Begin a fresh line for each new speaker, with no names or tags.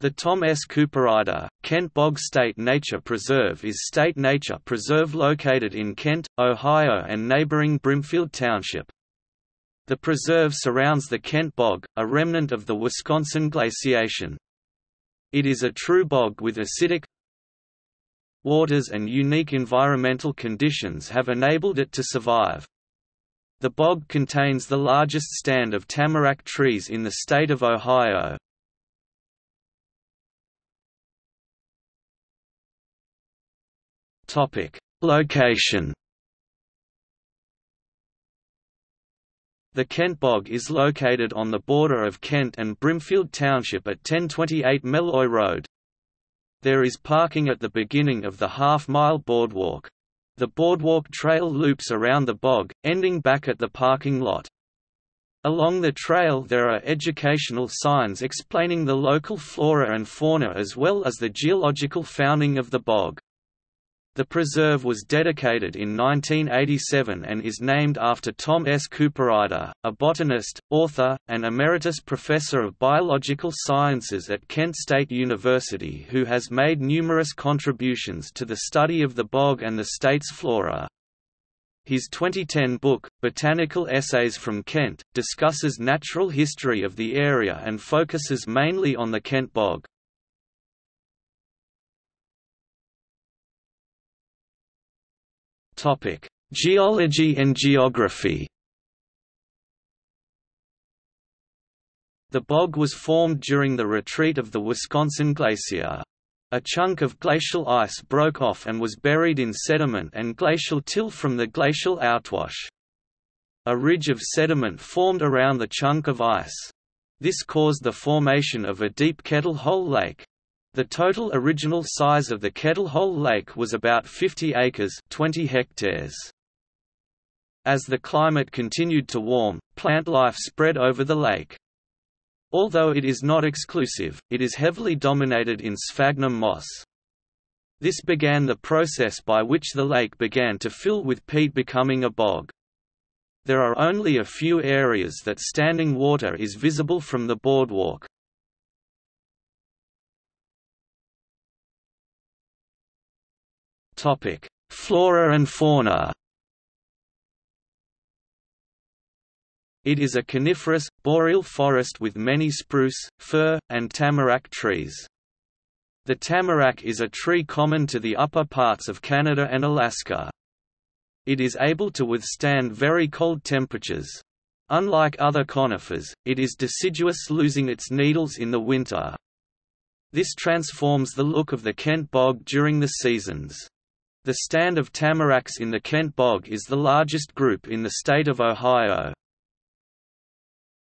The Tom S. Cooperrider, Kent Bog State Nature Preserve is state nature preserve located in Kent, Ohio and neighboring Brimfield Township. The preserve surrounds the Kent Bog, a remnant of the Wisconsin glaciation. It is a true bog with acidic waters and unique environmental conditions have enabled it to survive. The bog contains the largest stand of tamarack trees in the state of Ohio, Topic: Location. The Kent Bog is located on the border of Kent and Brimfield Township at 1028 Meloy Road. There is parking at the beginning of the half-mile boardwalk. The boardwalk trail loops around the bog, ending back at the parking lot. Along the trail there are educational signs explaining the local flora and fauna as well as the geological founding of the bog. The preserve was dedicated in 1987 and is named after Tom S. Cooperrider, a botanist, author, and emeritus professor of biological sciences at Kent State University who has made numerous contributions to the study of the bog and the state's flora. His 2010 book, Botanical Essays from Kent, discusses natural history of the area and focuses mainly on the Kent bog. Topic: Geology and geography. The bog was formed during the retreat of the Wisconsin Glacier. A chunk of glacial ice broke off and was buried in sediment and glacial till from the glacial outwash. A ridge of sediment formed around the chunk of ice. This caused the formation of a deep kettle hole lake. The total original size of the Kettle Hole Lake was about 50 acres 20 hectares. As the climate continued to warm, plant life spread over the lake. Although it is not exclusive, it is heavily dominated in sphagnum moss. This began the process by which the lake began to fill with peat becoming a bog. There are only a few areas that standing water is visible from the boardwalk. Topic: Flora and fauna. It is a coniferous, boreal forest with many spruce, fir, and tamarack trees. The tamarack is a tree common to the upper parts of Canada and Alaska. It is able to withstand very cold temperatures. Unlike other conifers, it is deciduous losing its needles in the winter. This transforms the look of the Kent bog during the seasons. The stand of tamaracks in the Kent Bog is the largest group in the state of Ohio.